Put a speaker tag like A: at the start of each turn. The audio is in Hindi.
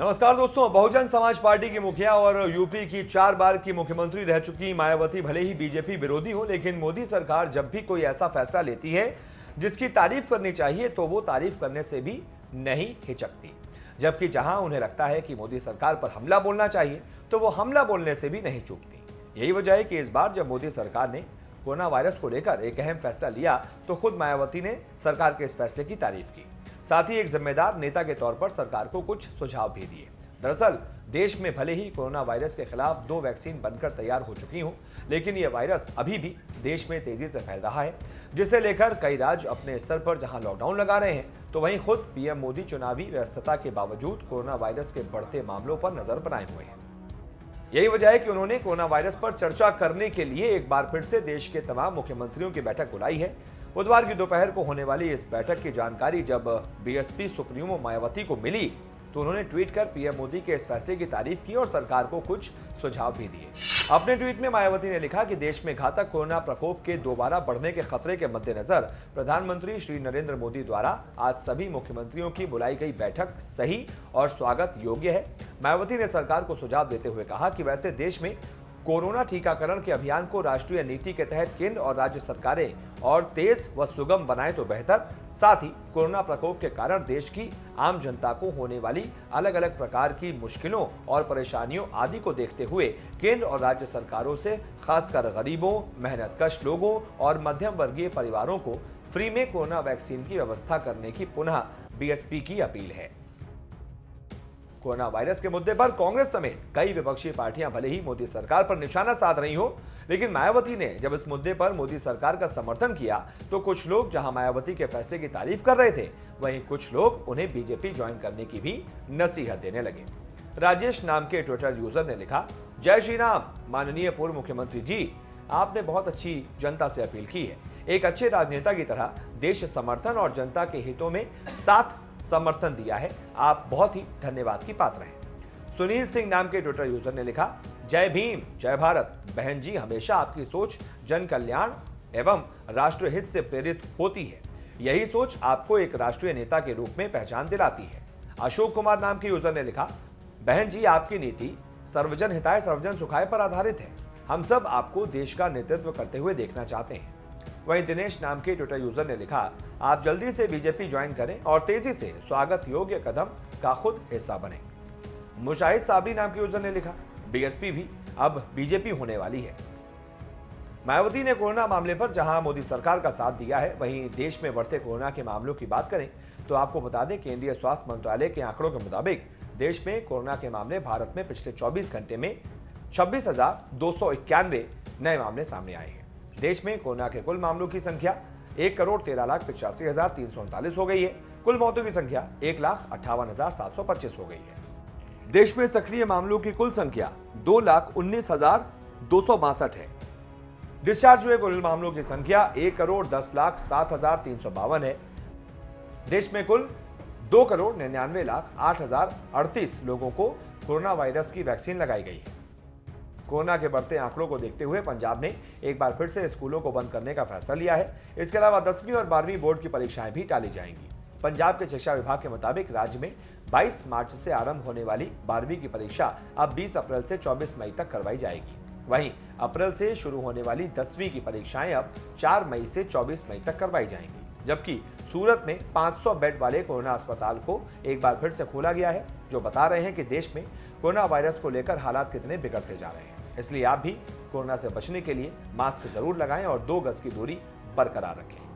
A: नमस्कार दोस्तों, बहुजन समाज पार्टी की मुखिया और यूपी की चार बार की मुख्यमंत्री रह चुकी मायावती भले ही बीजेपी विरोधी हो, लेकिन मोदी सरकार जब भी कोई ऐसा फैसला लेती है, जिसकी तारीफ़ करनी चाहिए तो वो तारीफ़ करने से भी नहीं हिचकती। जबकि जहाँ उन्हें लगता है कि मोदी सरकार पर हमला बोलना चाहिए तो वो हमला बोलने से भी नहीं चूकती। यही वजह है कि इस बार जब मोदी सरकार ने कोरोना वायरस को लेकर एक अहम फैसला लिया तो खुद मायावती ने सरकार के इस फैसले की तारीफ़ की। साथ ही एक जिम्मेदार नेता के तौर पर सरकार को कुछ सुझाव भी दिए। दरअसल, देश में भले ही कोरोना वायरस के खिलाफ दो वैक्सीन बनकर तैयार हो चुकी हूँ, लेकिन यह वायरस अभी भी देश में तेज़ी से फैल रहा है, जिसे लेकर कई राज्य अपने स्तर पर जहाँ लॉकडाउन लगा रहे हैं तो वहीं खुद पीएम मोदी चुनावी व्यस्तता के बावजूद कोरोना वायरस के बढ़ते मामलों पर नज़र बनाए हुए हैं। यही वजह है कि उन्होंने कोरोना वायरस पर चर्चा करने के लिए एक बार फिर से देश के तमाम मुख्यमंत्रियों की बैठक बुलाई है बुधवार की दोपहर को होने वाली इस बैठक की जानकारी जब बीएसपी सुप्रीमो मायावती को मिली तो उन्होंने ट्वीट कर पीएम मोदी के इस फैसले की तारीफ़ की और सरकार को कुछ सुझाव भी दिए। अपने ट्वीट में मायावती ने लिखा कि देश में घातक कोरोना प्रकोप के दोबारा बढ़ने के खतरे के मद्देनजर प्रधानमंत्री श्री नरेंद्र मोदी द्वारा आज सभी मुख्यमंत्रियों की बुलाई गई बैठक सही और स्वागत योग्य है। मायावती ने सरकार को सुझाव देते हुए कहा कि वैसे देश में कोरोना टीकाकरण के अभियान को राष्ट्रीय नीति के तहत केंद्र और राज्य सरकारें और तेज व सुगम बनाए तो बेहतर। साथ ही कोरोना प्रकोप के कारण देश की आम जनता को होने वाली अलग अलग प्रकार की मुश्किलों और परेशानियों आदि को देखते हुए केंद्र और राज्य सरकारों से खासकर गरीबों मेहनत कश लोगों और मध्यम वर्गीय परिवारों को फ्री में कोरोना वैक्सीन की व्यवस्था करने की पुनः बीएसपी की अपील है। कोरोना वायरस के मुद्दे पर कांग्रेस समेत कई विपक्षी पार्टियाँ भले ही मोदी सरकार पर निशाना साध रही हो, लेकिन मायावती ने जब इस मुद्दे पर मोदी सरकार का समर्थन किया तो कुछ लोग जहाँ मायावती के फैसले की तारीफ़ कर रहे थे, वहीं कुछ लोग उन्हें बीजेपी ज्वाइन करने की भी नसीहत देने लगे। राजेश नाम के ट्विटर यूज़र ने लिखा, जय श्री राम, माननीय पूर्व मुख्यमंत्री जी, आपने बहुत अच्छी जनता से अपील की है। एक अच्छे राजनेता की तरह देश समर्थन और जनता के हितों में साथ समर्थन दिया है। आप बहुत ही धन्यवाद की पात्र हैं। सुनील सिंह नाम के ट्विटर यूज़र ने लिखा, जय भीम, जय भारत। बहन जी, हमेशा आपकी सोच जन कल्याण एवं राष्ट्र हित से प्रेरित होती है। यही सोच आपको एक राष्ट्रीय नेता के रूप में पहचान दिलाती है। अशोक कुमार नाम के यूज़र ने लिखा, बहन जी, आपकी नीति सर्वजन हिताय, सर्वजन सुखाय पर आधारित है। हम सब आपको देश का नेतृत्व करते हुए देखना चाहते हैं। वहीं दिनेश नाम के ट्विटर यूज़र ने लिखा, आप जल्दी से बीजेपी ज्वाइन करें और तेज़ी से स्वागत योग्य कदम का खुद हिस्सा बने। मुशाहिद साबरी नाम के यूज़र ने लिखा बीएसपी भी अब बीजेपी होने वाली है। मायावती ने कोरोना मामले पर, जहाँ मोदी सरकार का साथ दिया है, वहीं देश में बढ़ते कोरोना के मामलों की बात करें तो आपको बता दें, केंद्रीय स्वास्थ्य मंत्रालय के आंकड़ों के मुताबिक, देश में कोरोना के मामले भारत में पिछले 24 घंटे में छब्बीस नए मामले सामने आए हैं। देश में कोरोना के कुल मामलों की संख्या एक करोड़ तेरह लाख पिचासी हज़ार तीन सौ उनतालीस हो गई है। कुल मौतों की संख्या एक लाख अट्ठावन हज़ार सात सौ पच्चीस हो गई है। देश में सक्रिय मामलों की कुल संख्या दो लाख उन्नीस हज़ार दो सौ बासठ है। डिस्चार्ज हुए कुल मामलों की संख्या एक करोड़ दस लाख सात हज़ार तीन सौ बावन है। देश में कुल दो करोड़ निन्यानवे लाख आठ हज़ार अड़तीस लोगों को कोरोना वायरस की वैक्सीन लगाई गई है। कोरोना के बढ़ते आंकड़ों को देखते हुए पंजाब ने एक बार फिर से स्कूलों को बंद करने का फैसला लिया है। इसके अलावा दसवीं और बारहवीं बोर्ड की परीक्षाएँ भी टाली जाएँगी। पंजाब के शिक्षा विभाग के मुताबिक राज्य में 22 मार्च से आरंभ होने वाली बारहवीं की परीक्षा अब 20 अप्रैल से 24 मई तक करवाई जाएगी। वहीं अप्रैल से शुरू होने वाली दसवीं की परीक्षाएँ अब 4 मई से 24 मई तक करवाई जाएँगी। जबकि सूरत में 500 बेड वाले कोरोना अस्पताल को एक बार फिर से खोला गया है, जो बता रहे हैं कि देश में कोरोना वायरस को लेकर हालात कितने बिगड़ते जा रहे हैं। इसलिए आप भी कोरोना से बचने के लिए मास्क ज़रूर लगाएँ और दो गज की दूरी बरकरार रखें।